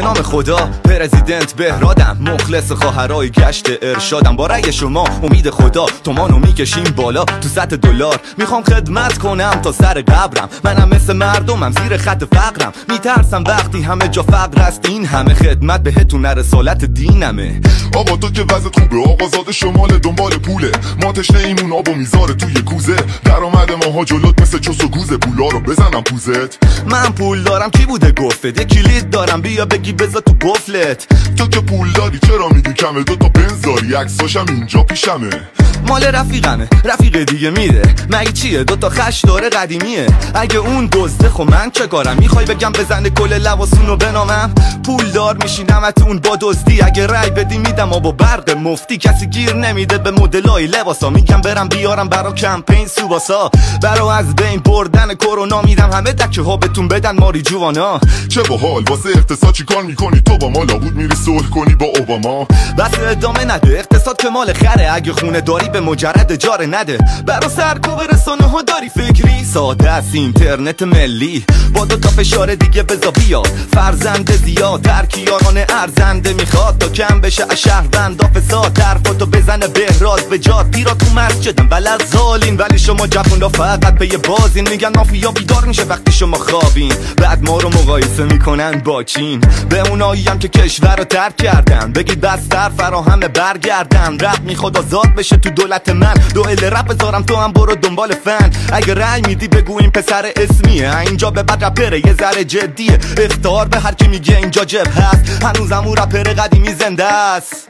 به نام خدا پرزیدنت بهرادم. مخلص خواهرای گشت ارشادم. با رأی شما امید خدا تومانو می‌کشیم بالا تو سطح دلار. می‌خوام خدمت کنم تا سر قبرم. منم مثل مردمم زیر خط فقرم. میترسم وقتی همه جا فقر است. این همه خدمت بهتون رسالت دینمه. آقا تو که وضعت خوبه. آقا زاد شمال دنبال پوله. ما تشنه ایمون آب و می‌ذاره توی کوزه. درآمد ماها جلوت مثل چوس و گوزه. پولا رو بزنم پوزت. من پول دارم. کی بوده گفت؟ یه کلید دارم. بیا بگی بذار تو قفلت تو که پول داری چرا میگی کمه؟ دو تا بنزاری عکساشم اینجا پیشمه. مال رفیقمه رفیق دیگه میده مگه چیه؟ دوتا خش داره قدیمیه. اگه اون دزده خب من چه کارم؟ می‌خوای بگم بزنه کل لباسون رو بنامم پول دار میشینمتون با دزدی. اگه رای بدی میدم و با برق مفتی. کسی گیر نمیده به مدلای لباسا. میگم برم بیارم برا کمپین سوباسا. برا از بین بردن کرونا میدم همه دکه ها. بهتون بدن ماری جوانا. چه باحال واسه اقتصاد چی کار می‌کنی؟ تو با ما لابود میری صلح کنی با اوباما. بس ادامه نده. اقتصاد که مال خره. اگه خونه داری به مجرد جاره نده. برا سرکوب رسانه ها داری فکری. ساده است اینترنت ملی. با دو تا فشار دیگه بزا بیاد. فرزند زیاد در کیاران ارزنده می‌خواد تا کم بشه. از شهروند فساد بزنه بهراز به جاد پیرا تو مسجدم. بلد زالین ولی شما جوون فقط یه بازین میگن مافیا بیدار میشه وقتی شما خوابین. بعد ما رو مقایسه می‌کنن با چین. به اونایی هم که کشور رو ترک کردن. بگید بستر فراهم برگردن. رپ می‌خواد آزاد بشه تو دولت من. دوئل رپ بذارم تو هم برو دنبال فن. اگه رأی میدی بگو این پسر اسمیه. اینجا به بد رپره یه ذره جدیه. افتار به هر کی میگه اینجا جب هست هنوزم اون رپر قدیمی زنده است.